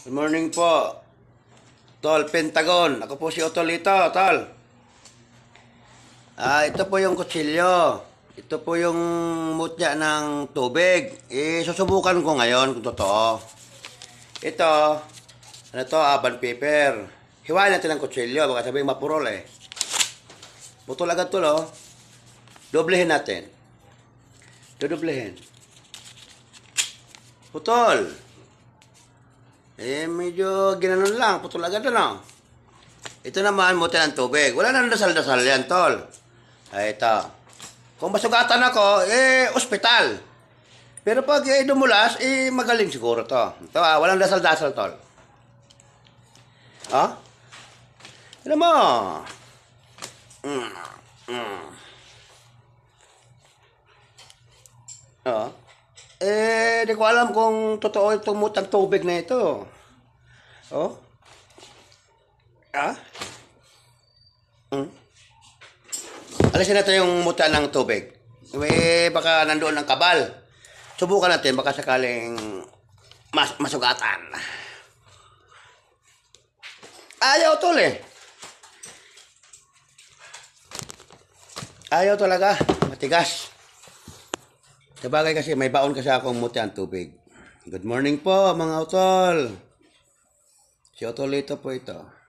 Good morning po. Tol Pentagon. Ako po si Otolito, Tol. Ah, ito po yung kutsilyo. Ito po yung mutya ng tubig. Eh, susubukan ko ngayon kung totoo. Ito, ano to, aban paper. Hiwain natin ang kutsilyo, baka sabihin mapurol eh. Putol agad to, lo. Doblehin natin. Dodoblehin. Putol. Eh, medyo ginanon lang. Putol agad ano. Ito naman, muti ng tubig. Wala nang dasal-dasal yan, tol. Ay, ito. Kung masugatan ako, eh, ospital. Pero pag eh, dumulas, eh, magaling siguro to. Ito ah, walang dasal-dasal, tol. Ha? Ano mo? Mm. Mm. Oo. Eh, di ko alam kung totoo itong mutang tubig na ito. Oh? Ah? Hmm? Alisin natin yung muta ng tubig. Eh, baka nandoon ang kabal. Subukan natin, baka sakaling mas masugatan. Ayaw tol eh. Ayaw talaga. Matigas. Sabagay kasi may baon kasi akong muti ang tubig. Good morning po mga utol. Si Otolito po ito.